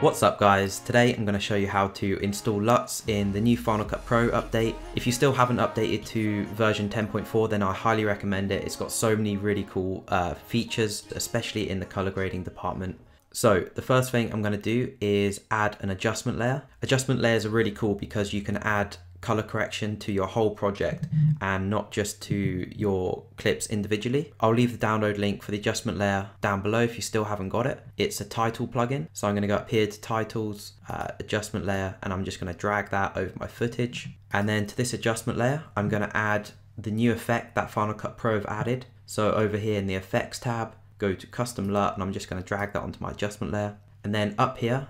What's up guys, today I'm going to show you how to install LUTs in the new Final Cut Pro update. If you still haven't updated to version 10.4 then I highly recommend it, it's got so many really cool uh, features, especially in the color grading department. So the first thing I'm going to do is add an adjustment layer. Adjustment layers are really cool because you can add color correction to your whole project and not just to your clips individually. I'll leave the download link for the adjustment layer down below if you still haven't got it. It's a title plugin. So I'm going to go up here to titles, uh, adjustment layer, and I'm just going to drag that over my footage. And then to this adjustment layer, I'm going to add the new effect that Final Cut Pro have added. So over here in the effects tab, go to custom LUT and I'm just going to drag that onto my adjustment layer. And then up here,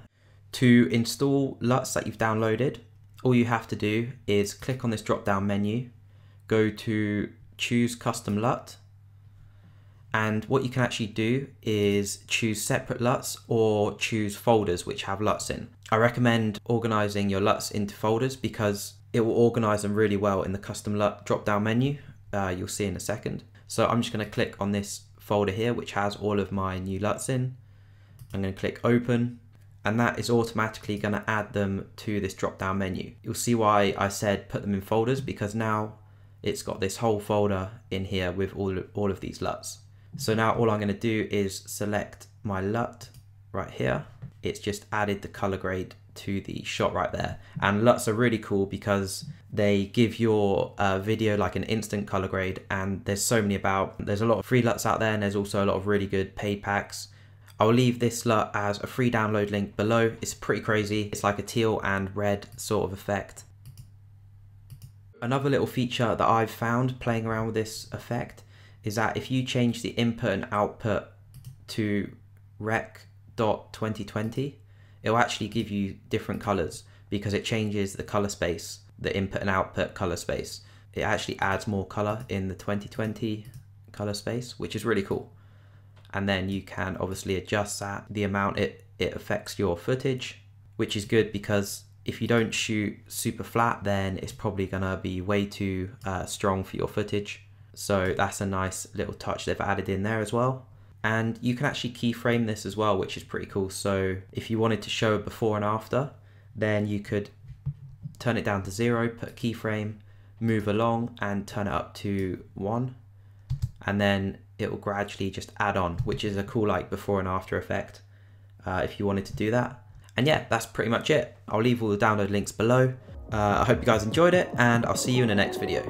to install LUTs that you've downloaded, all you have to do is click on this drop down menu, go to choose custom LUT, and what you can actually do is choose separate LUTs or choose folders which have LUTs in. I recommend organizing your LUTs into folders because it will organize them really well in the custom LUT drop down menu. Uh, you'll see in a second. So I'm just going to click on this folder here which has all of my new LUTs in. I'm going to click open and that is automatically going to add them to this drop down menu. You'll see why I said put them in folders because now it's got this whole folder in here with all, all of these LUTs. So now all I'm going to do is select my LUT right here. It's just added the color grade to the shot right there. And LUTs are really cool because they give your uh, video like an instant color grade and there's so many about. There's a lot of free LUTs out there and there's also a lot of really good paid packs. I'll leave this LUT as a free download link below. It's pretty crazy. It's like a teal and red sort of effect. Another little feature that I've found playing around with this effect is that if you change the input and output to rec.2020, it'll actually give you different colors because it changes the color space, the input and output color space. It actually adds more color in the 2020 color space, which is really cool and then you can obviously adjust that the amount it it affects your footage which is good because if you don't shoot super flat then it's probably gonna be way too uh, strong for your footage. So that's a nice little touch they've added in there as well. And you can actually keyframe this as well which is pretty cool. So if you wanted to show before and after then you could turn it down to zero put a keyframe move along and turn it up to one. And then it will gradually just add on, which is a cool like before and after effect uh, if you wanted to do that. And yeah, that's pretty much it. I'll leave all the download links below. Uh, I hope you guys enjoyed it and I'll see you in the next video.